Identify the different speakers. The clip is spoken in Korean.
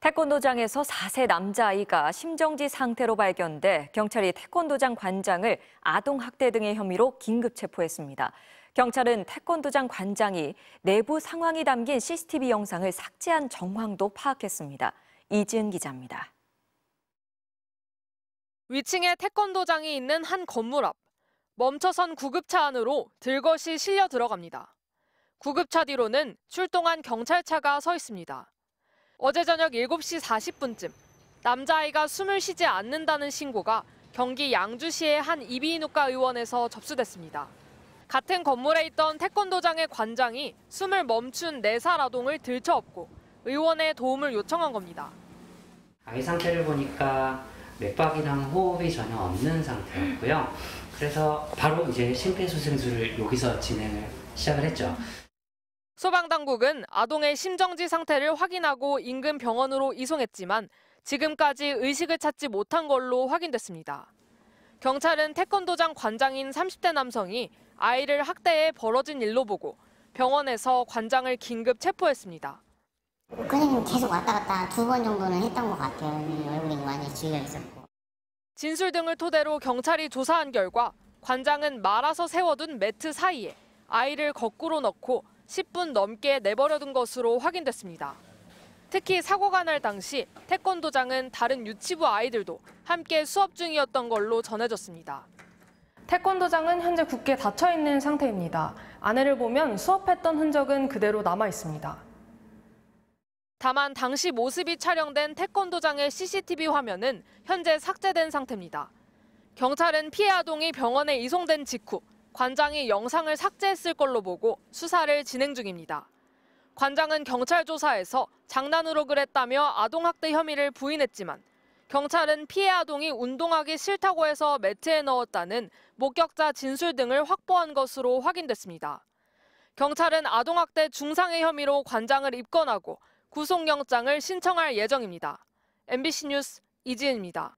Speaker 1: 태권도장에서 4세 남자아이가 심정지 상태로 발견돼 경찰이 태권도장 관장을 아동학대 등의 혐의로 긴급 체포했습니다. 경찰은 태권도장 관장이 내부 상황이 담긴 CCTV 영상을 삭제한 정황도 파악했습니다. 이지은 기자입니다.
Speaker 2: 위층에 태권도장이 있는 한 건물 앞. 멈춰선 구급차 안으로 들것이 실려 들어갑니다. 구급차 뒤로는 출동한 경찰차가 서 있습니다. 어제 저녁 7시 40분쯤 남자아이가 숨을 쉬지 않는다는 신고가 경기 양주시의 한 이비인후과 의원에서 접수됐습니다. 같은 건물에 있던 태권도장의 관장이 숨을 멈춘 4살 아동을 들쳐업고 의원의 도움을 요청한 겁니다.
Speaker 3: 아이 상태를 보니까 맥박이랑 호흡이 전혀 없는 상태였고요. 그래서 바로 이제 심폐소생술을 여기서 진행을 시작을 했죠.
Speaker 2: 소방당국은 아동의 심정지 상태를 확인하고 인근 병원으로 이송했지만 지금까지 의식을 찾지 못한 걸로 확인됐습니다. 경찰은 태권도장 관장인 30대 남성이 아이를 학대해 벌어진 일로 보고 병원에서 관장을 긴급 체포했습니다.
Speaker 4: 그냥 계속 왔다 갔다 두 번 정도는 했던 것 같아요. 얼굴이 많이 질려 있었고.
Speaker 2: 진술 등을 토대로 경찰이 조사한 결과 관장은 말아서 세워둔 매트 사이에 아이를 거꾸로 넣고 10분 넘게 내버려둔 것으로 확인됐습니다. 특히 사고가 날 당시 태권도장은 다른 유치부 아이들도 함께 수업 중이었던 걸로 전해졌습니다.
Speaker 5: 태권도장은 현재 굳게 닫혀 있는 상태입니다. 안에를 보면 수업했던 흔적은 그대로 남아 있습니다.
Speaker 2: 다만 당시 모습이 촬영된 태권도장의 CCTV 화면은 현재 삭제된 상태입니다. 경찰은 피해 아동이 병원에 이송된 직후 관장이 영상을 삭제했을 걸로 보고 수사를 진행 중입니다. 관장은 경찰 조사에서 장난으로 그랬다며 아동학대 혐의를 부인했지만 경찰은 피해 아동이 운동하기 싫다고 해서 매트에 넣었다는 목격자 진술 등을 확보한 것으로 확인됐습니다. 경찰은 아동학대 중상해 혐의로 관장을 입건하고 구속영장을 신청할 예정입니다. MBC 뉴스 이지은입니다.